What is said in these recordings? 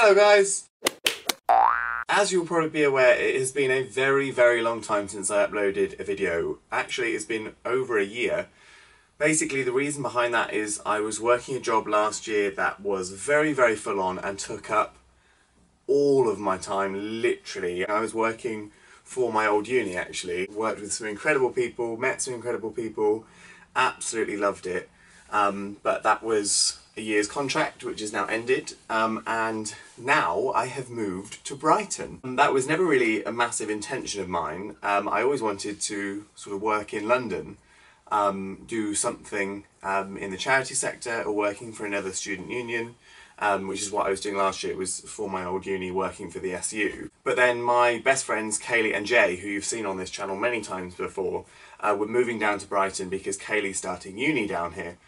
Hello guys! As you'll probably be aware, it has been a very, very long time since I uploaded a video. Actually, it's been over a year. Basically, the reason behind that is I was working a job last year that was very, very full on and took up all of my time, literally. I was working for my old uni actually, worked with some incredible people, met some incredible people, absolutely loved it. Um, but that was a year's contract, which is now ended, um, and now I have moved to Brighton. And that was never really a massive intention of mine. Um, I always wanted to sort of work in London, um, do something um, in the charity sector or working for another student union. Um, which is what I was doing last year. It was for my old uni working for the SU. But then my best friends Kaylee and Jay, who you've seen on this channel many times before, uh, were moving down to Brighton because Kaylee's starting uni down here.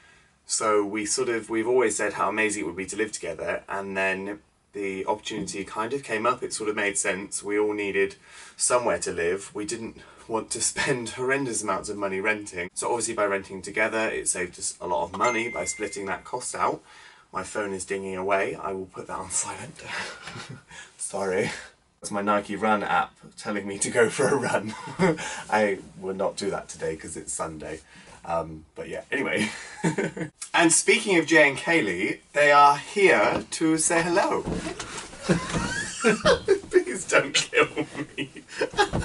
So we sort of, we've always said how amazing it would be to live together and then the opportunity kind of came up, it sort of made sense. We all needed somewhere to live. We didn't want to spend horrendous amounts of money renting. So obviously by renting together, it saved us a lot of money by splitting that cost out. My phone is dinging away. I will put that on silent. Sorry. It's my Nike Run app telling me to go for a run. I will not do that today because it's Sunday. Um, but yeah, anyway. and speaking of Jay and Kaylee, they are here to say hello. Please don't kill me.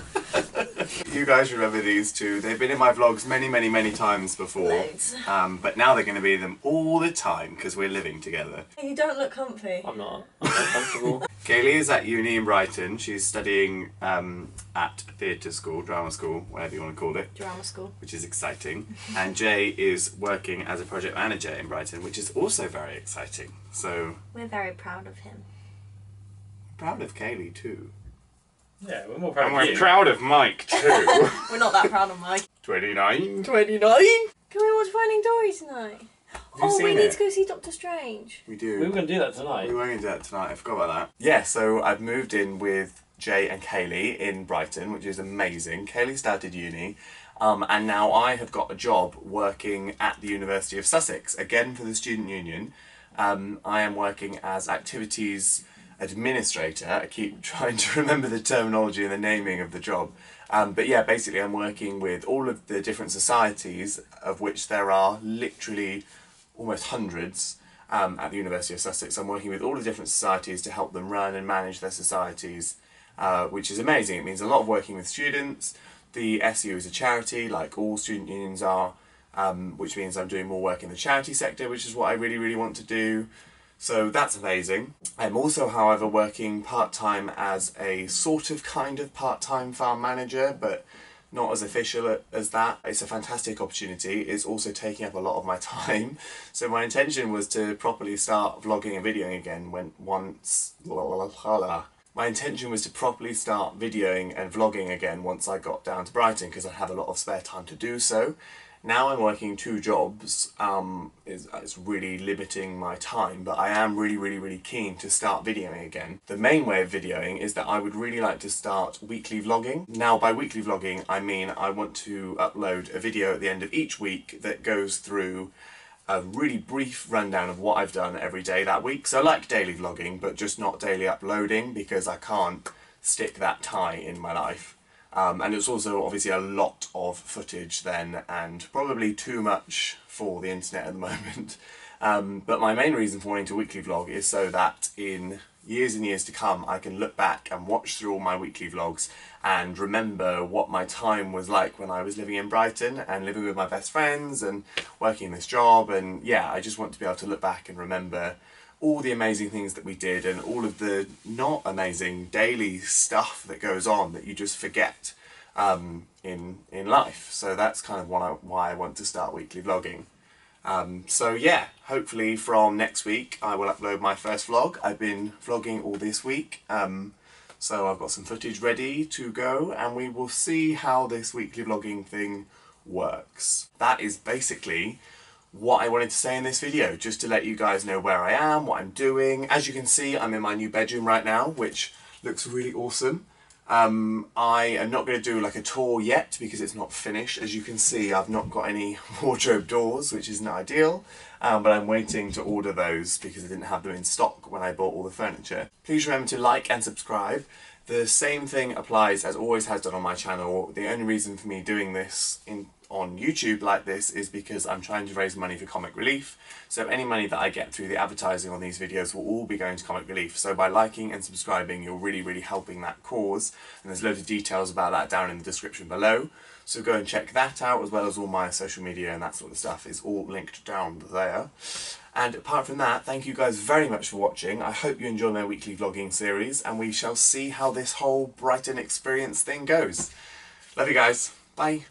you guys remember these two. They've been in my vlogs many, many, many times before. Um, but now they're going to be in them all the time because we're living together. You don't look comfy. I'm not. I'm not comfortable. Kaylee is at uni in Brighton. She's studying um, at theatre school, drama school, whatever you want to call it. Drama school. which is exciting. And Jay is working as a project manager in Brighton, which is also very exciting. So We're very proud of him. proud of Kaylee too. yeah, we're more proud And of we're you. proud of Mike too. We're not that proud of Mike. 29. 29? Can we watch Finding Dory tonight? Oh, we seen need it? to go see Doctor Strange. We do. We were going to do that tonight. We were going to do that tonight. I forgot about that. Yeah, so I've moved in with Jay and Kaylee in Brighton, which is amazing. Kaylee started uni. Um, and now I have got a job working at the University of Sussex, again for the Student Union. Um, I am working as activities administrator. I keep trying to remember the terminology and the naming of the job. Um, but yeah, basically, I'm working with all of the different societies, of which there are literally almost hundreds um, at the University of Sussex. I'm working with all the different societies to help them run and manage their societies, uh, which is amazing. It means a lot of working with students. The SU is a charity, like all student unions are, um, which means I'm doing more work in the charity sector, which is what I really, really want to do. So that's amazing. I'm also, however, working part time as a sort of kind of part time farm manager, but not as official as that. It's a fantastic opportunity. It's also taking up a lot of my time. So my intention was to properly start vlogging and videoing again when once my intention was to properly start videoing and vlogging again once I got down to Brighton because I have a lot of spare time to do so. Now I'm working two jobs, um, is, it's really limiting my time, but I am really, really, really keen to start videoing again. The main way of videoing is that I would really like to start weekly vlogging. Now, by weekly vlogging, I mean I want to upload a video at the end of each week that goes through a really brief rundown of what I've done every day that week. So I like daily vlogging, but just not daily uploading because I can't stick that tie in my life. Um, and it's also obviously a lot of footage then and probably too much for the internet at the moment. Um, but my main reason for wanting to weekly vlog is so that in years and years to come I can look back and watch through all my weekly vlogs and remember what my time was like when I was living in Brighton and living with my best friends and working this job and yeah I just want to be able to look back and remember all the amazing things that we did and all of the not amazing daily stuff that goes on that you just forget um, in in life. So that's kind of I, why I want to start weekly vlogging. Um, so yeah, hopefully from next week I will upload my first vlog. I've been vlogging all this week, um, so I've got some footage ready to go, and we will see how this weekly vlogging thing works. That is basically what I wanted to say in this video, just to let you guys know where I am, what I'm doing. As you can see, I'm in my new bedroom right now, which looks really awesome. Um, I am not going to do like a tour yet because it's not finished. As you can see, I've not got any wardrobe doors, which isn't ideal. um, but I'm waiting to order those because I didn't have them in stock when I bought all the furniture. Please remember to like and subscribe. The same thing applies as always has done on my channel. The only reason for me doing this in on YouTube like this is because I'm trying to raise money for Comic Relief. So any money that I get through the advertising on these videos will all be going to Comic Relief. So by liking and subscribing, you're really, really helping that cause. And there's loads of details about that down in the description below. So go and check that out as well as all my social media and that sort of stuff is all linked down there. And apart from that, thank you guys very much for watching. I hope you enjoy my weekly vlogging series and we shall see how this whole Brighton experience thing goes. Love you guys. Bye.